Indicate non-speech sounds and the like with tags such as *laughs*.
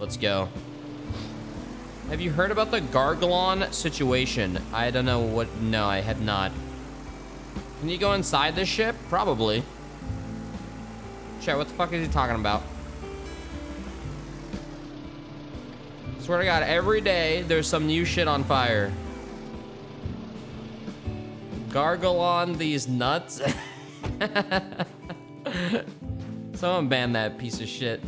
Let's go. Have you heard about the Gargalon situation? I don't know what... No, I have not. Can you go inside this ship? Probably. Chat, what the fuck is he talking about? Swear to God, every day there's some new shit on fire. Gargle on these nuts. *laughs* Someone ban that piece of shit.